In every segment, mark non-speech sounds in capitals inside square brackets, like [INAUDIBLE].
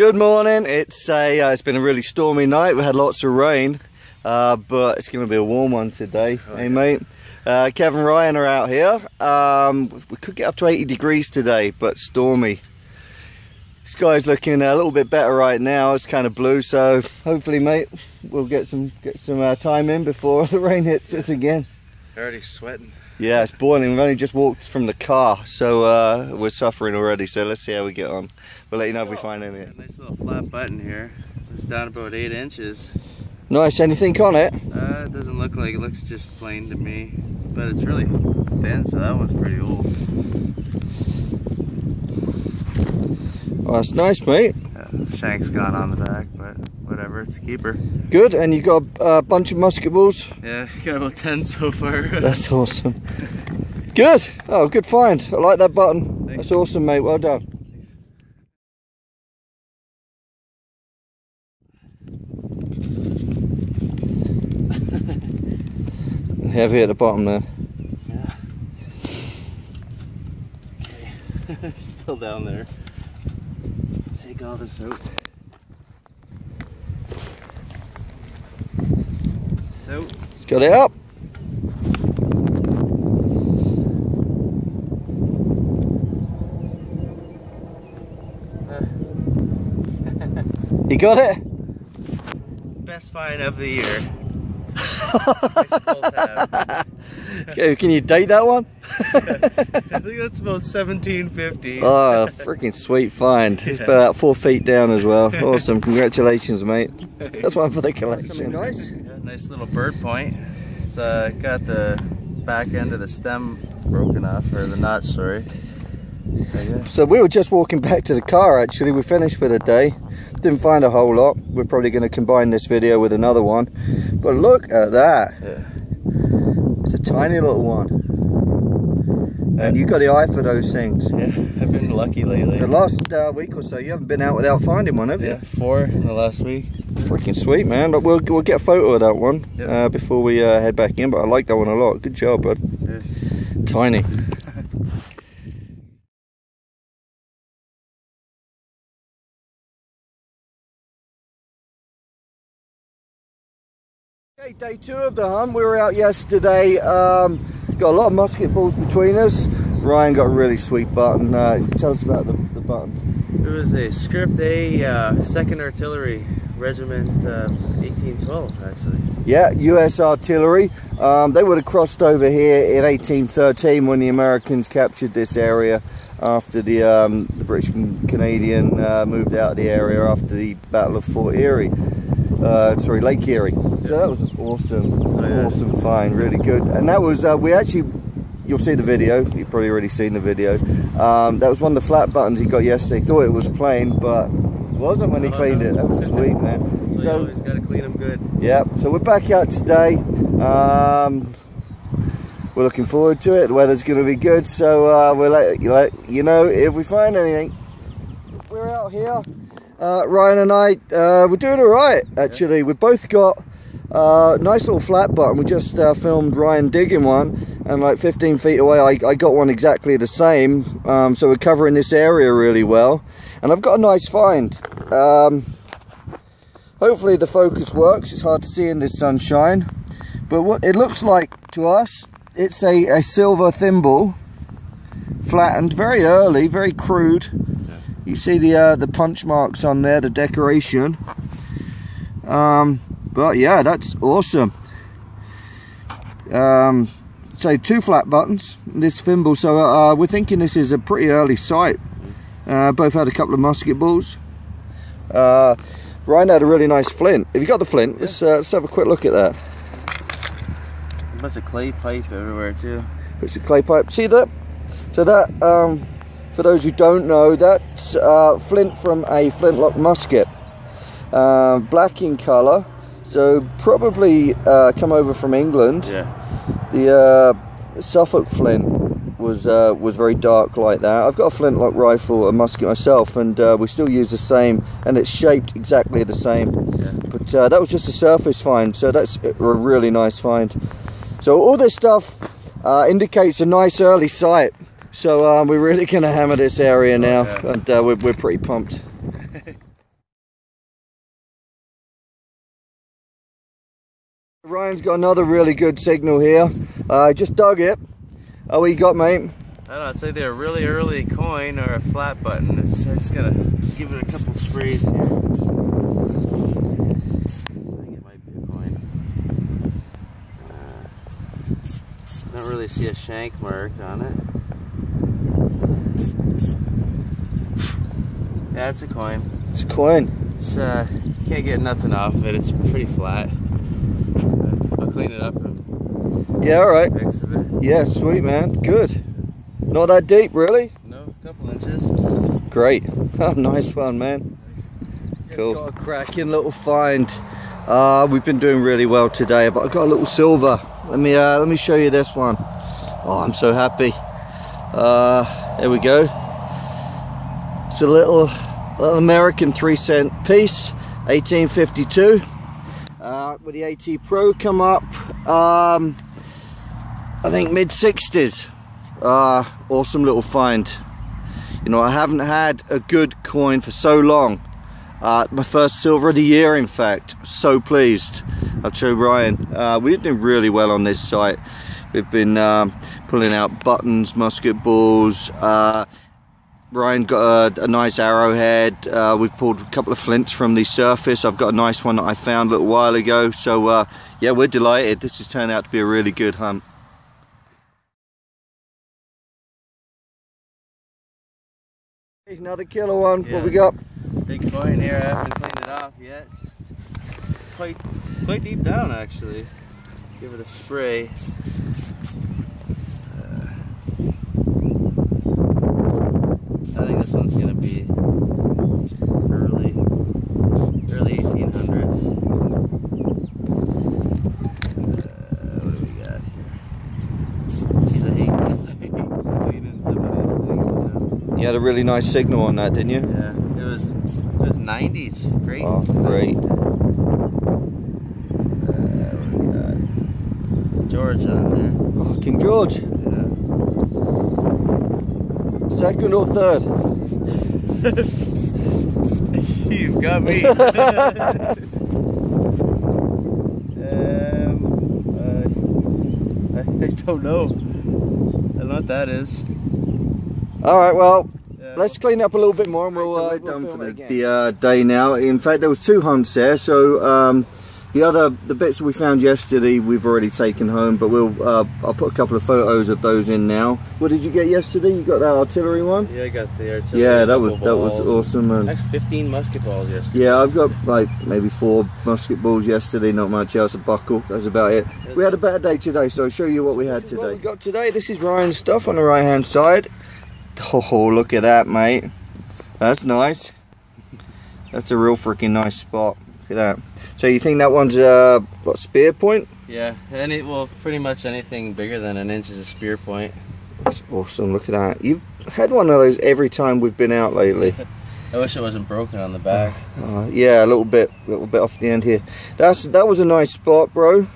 Good morning. It's a uh, it's been a really stormy night. We had lots of rain, uh, but it's going to be a warm one today. Oh, hey, yeah. mate. Uh, Kevin Ryan are out here. Um, we could get up to 80 degrees today, but stormy. Sky's looking a little bit better right now. It's kind of blue, so hopefully, mate, we'll get some get some uh, time in before [LAUGHS] the rain hits us again. Already sweating. Yeah, it's boiling. We've only just walked from the car, so uh, we're suffering already. So let's see how we get on. We'll let you know if we find anything. Nice little flat button here. It's down about eight inches. Nice. Anything on it? Uh, it doesn't look like it. looks just plain to me, but it's really thin. So that one's pretty old. Well, that's nice, mate. Yeah, shank's gone on the back, it's a keeper. Good, and you got a bunch of musket balls? Yeah, [LAUGHS] got about 10 so far. [LAUGHS] That's awesome. Good, oh, good find. I like that button. Thanks. That's awesome, mate, well done. [LAUGHS] Heavy at the bottom there. Yeah. Okay, still down there. Let's take all this out. So Let's get it up. you got it? Best find of the year. okay, [LAUGHS] can you date that one? [LAUGHS] I think that's about 1750. Oh, freaking sweet find. It's about four feet down as well. [LAUGHS] Awesome. Congratulations, mate. That's one for the collection. Nice. Little bird point. It's uh, got the back end of the stem broken off, or the knot, sorry. So we were just walking back to the car actually. We finished for the day. Didn't find a whole lot. We're probably going to combine this video with another one. But look at that. Yeah. It's a tiny little one. And you've got the eye for those things. Yeah, I've been lucky lately. The last uh, week or so, you haven't been out without finding one, have you? Yeah, four in the last week. Freaking sweet, man. But we'll, we'll get a photo of that one yep. uh, before we uh, head back in. But I like that one a lot. Good job, bud. Tiny. [LAUGHS] Okay, day two of the hunt. We were out yesterday. Um, got a lot of musket balls between us. Ryan got a really sweet button. Uh, tell us about the, the button. It was a script A, uh, 2nd Artillery Regiment, uh, 1812 actually. Yeah, US Artillery. Um, they would have crossed over here in 1813 when the Americans captured this area after the, um, the British and Canadian uh, moved out of the area after the Battle of Fort Erie uh, sorry, Lake Erie. So that was awesome, oh, yeah. awesome find, really good. And that was, uh, we actually, you'll see the video, you've probably already seen the video. Um, that was one of the flat buttons he got yesterday. Thought it was plain, but it wasn't when he cleaned it. That was sweet, man. [LAUGHS] So, so he's got to clean them good. Yeah, so we're back out today. Um, we're looking forward to it. The weather's going to be good, so uh, we'll let you, let you know if we find anything. We're out here uh, Ryan and I, uh, we're doing all right, actually. Yeah. We've both got uh, nice little flat button. We just uh, filmed Ryan digging one, and like 15 feet away, I, I got one exactly the same. Um, so we're covering this area really well. And I've got a nice find. Um, hopefully the focus works. It's hard to see in this sunshine. But what it looks like to us, it's a, a silver thimble, flattened, very early, very crude. You see the uh, the punch marks on there, the decoration. Um, but yeah, that's awesome. Um, so two flat buttons, this thimble. So uh, we're thinking this is a pretty early site. Uh, both had a couple of musket balls. Uh, Ryan had a really nice flint. Have you got the flint? Yeah. Let's, uh, let's have a quick look at that. A bunch of clay pipe everywhere too. It's a clay pipe. See that? So that um, for those who don't know, that's uh, flint from a flintlock musket. Uh, black in colour, so probably uh, come over from England. Yeah. The uh, Suffolk flint was uh, was very dark like that. I've got a flintlock rifle, a musket myself, and uh, we still use the same, and it's shaped exactly the same. Yeah. But that was just a surface find, so that's a really nice find. So all this stuff indicates a nice early site. So um, we're really going to hammer this area now, oh, yeah. and uh, we're, we're pretty pumped. Ryan's got another really good signal here. I uh, just dug it. Oh, what you got, mate? I don't know, I'd say they're a really early coin or a flat button. It's, I just gotta give it a couple sprays here. I think it might be a coin. Uh, don't really see a shank mark on it. Yeah, it's a coin. It's a coin. It's, uh, can't get nothing off of it. It's pretty flat. Clean it up. yeah, all right. Yeah, sweet, man. Good. Not that deep, really? No, a couple inches. Great. [LAUGHS] Oh, nice one, man. Cool. Got a cracking little find. Uh, we've been doing really well today, but I got a little silver. Let me uh, let me show you this one. Oh, I'm so happy. Uh, there we go. It's a little, little American three cent piece, 1852. Uh, with the AT Pro come up, um, I think mid 60s. Uh, awesome little find. You know, I haven't had a good coin for so long. Uh, my first silver of the year, in fact. So pleased. I'll show Ryan. Uh, we've been really well on this site. We've been um, pulling out buttons, musket balls. Ryan got a, a nice arrowhead. Uh, we've pulled a couple of flints from the surface. I've got a nice one that I found a little while ago. So uh, yeah, we're delighted. This has turned out to be a really good hunt. Another killer one. Yeah. What we got? Big coin here. I haven't cleaned it off yet. Just quite, quite deep down actually. Give it a spray. Uh, I think this one's gonna be early, early 1800s. Uh, what do we got here? Geez, I hate, I [LAUGHS] hate cleaning some of these things. You had a really nice signal on that, didn't you? Yeah, it was it was 90s. Great. Oh, great. Uh, George on there. Oh, King George. Yeah. Second or third? [LAUGHS] You've got me. [LAUGHS] um, uh, I, I don't know. I don't know what that is. All right, well, yeah. let's clean up a little bit more and we'll, uh, done for the, the uh, day now. In fact, there was two hunts there, so um, the other, the bits we found yesterday, we've already taken home, but we'll, uh, I'll put a couple of photos of those in now. What did you get yesterday? You got that artillery one? Yeah, I got the artillery. Yeah, that was that was awesome, man. Actually, 15 musket balls yesterday. Yeah, I've got like maybe four musket balls yesterday, not much else, a buckle, that's about it. We had a better day today, so I'll show you what we had today. What we got today, this is Ryan's stuff on the right hand side. Oh, look at that, mate. That's nice. That's a real freaking nice spot. Look at that. So you think that one's a what spear point? Yeah, any well, pretty much anything bigger than an inch is a spear point. That's awesome. Look at that. You've had one of those every time we've been out lately. [LAUGHS] I wish it wasn't broken on the back. Uh, yeah, a little bit, little bit off the end here. That's that was a nice spot, bro.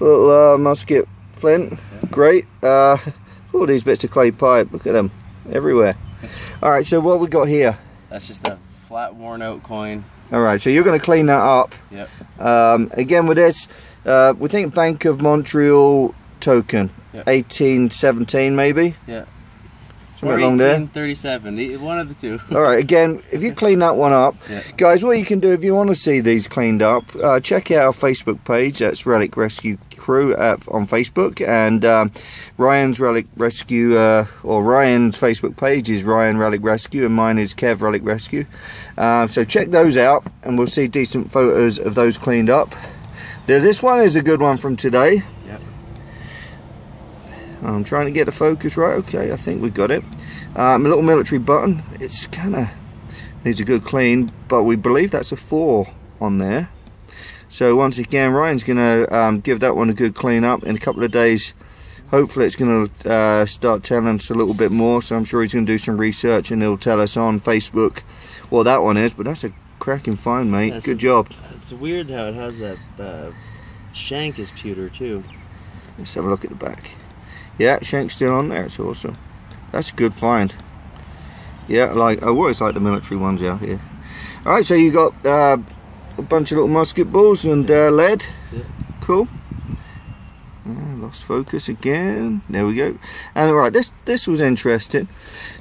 Little uh, musket flint, yeah. great. Uh, [LAUGHS] all these bits of clay pipe, look at them, everywhere. [LAUGHS] All right, so what we got here? That's just a flat worn out coin. All right, so you're gonna clean that up. Yep. Um, again with this, uh, we think Bank of Montreal token, yep. 1817 maybe? Yeah. Somewhere along there. 37, one of the two. All right, again, if you clean that one up, yeah. guys, what you can do if you want to see these cleaned up, uh, check out our Facebook page. That's Relic Rescue Crew at, on Facebook, and um, Ryan's Relic Rescue, uh, or Ryan's Facebook page is Ryan Relic Rescue, and mine is Kev Relic Rescue. Uh, so check those out, and we'll see decent photos of those cleaned up. Now, this one is a good one from today. I'm trying to get the focus right. Okay, I think we've got it. Um, a little military button. It's kind of needs a good clean, but we believe that's a four on there. So once again, Ryan's going to um, give that one a good clean up in a couple of days. Hopefully it's going to uh, start telling us a little bit more. So I'm sure he's going to do some research and he'll tell us on Facebook what that one is. But that's a cracking find, mate. That's good a, job. It's weird how it has that uh, shank is pewter too. Let's have a look at the back. Yeah, shank's still on there. It's awesome. That's a good find. Yeah, like I always like the military ones out here. All right, so you got uh, a bunch of little musket balls and uh, lead. Yeah. Cool. Oh, lost focus again. There we go. And right, this this was interesting.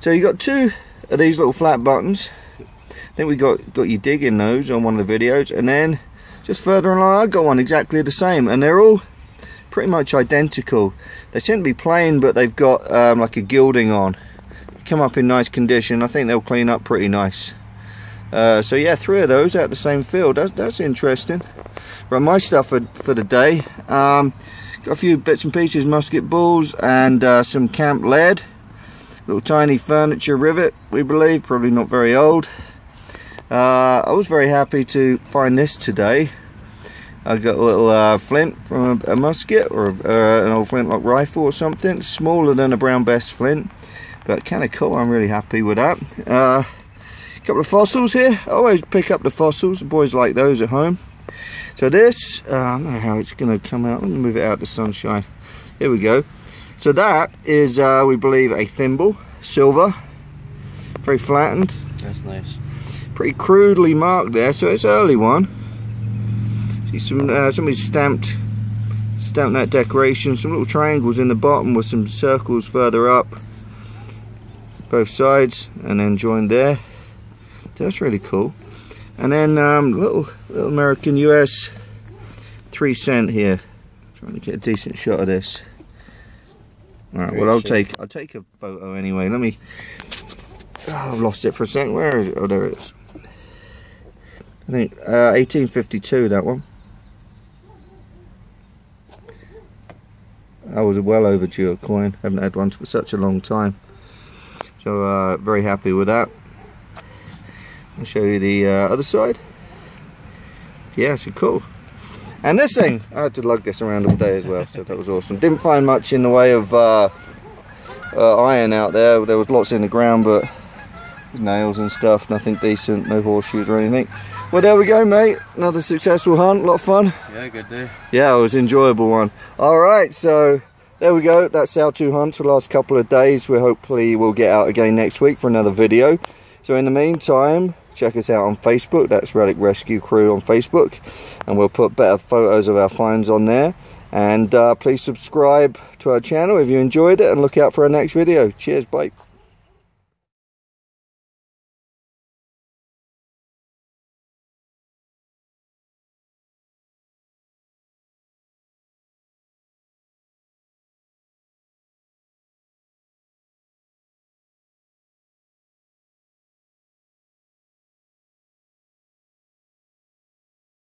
So you got two of these little flat buttons. I think we got got you digging those on one of the videos, and then just further along, I got one exactly the same, and they're all pretty much identical. They shouldn't be plain, but they've got um, like a gilding on. Come up in nice condition. I think they'll clean up pretty nice. Uh, so yeah, three of those out the same field. That's that's interesting. Right, my stuff for for the day. Um, Got a few bits and pieces, musket balls and uh, some camp lead. Little tiny furniture rivet, we believe, probably not very old. Uh, I was very happy to find this today. I got a little uh, flint from a, a musket or uh, an old flintlock rifle or something. Smaller than a Brown Bess flint, but kind of cool. I'm really happy with that. A uh, couple of fossils here. I always pick up the fossils. The boys like those at home. So this, uh, I don't know how it's going to come out. Let me move it out the sunshine. Here we go. So that is, uh, we believe, a thimble, silver, very flattened. That's nice. Pretty crudely marked there, so it's early one. See some, uh, somebody stamped, stamped that decoration. Some little triangles in the bottom with some circles further up, both sides, and then joined there. That's really cool. And then um, little, little American US three cent here. Trying to get a decent shot of this. All right, well I'll take I'll take a photo anyway. Let me. Oh, I've lost it for a second. Where is it? Oh, there it is. I think uh, 1852 that one. I was a well overdue a coin. Haven't had one for such a long time. So uh, very happy with that. I'll show you the uh, other side. Yeah, so cool. And this thing, I had to lug this around all day as well, so that was awesome. Didn't find much in the way of uh, uh, iron out there. There was lots in the ground, but nails and stuff, nothing decent, no horseshoes or anything. Well, there we go, mate. Another successful hunt, a lot of fun. Yeah, good day. Yeah, it was an enjoyable one. All right, so there we go. That's our two hunts for the last couple of days. We hopefully will get out again next week for another video. So in the meantime, check us out on Facebook. That's Relic Rescue Crew on Facebook. And we'll put better photos of our finds on there. And uh, please subscribe to our channel if you enjoyed it and look out for our next video. Cheers, bye.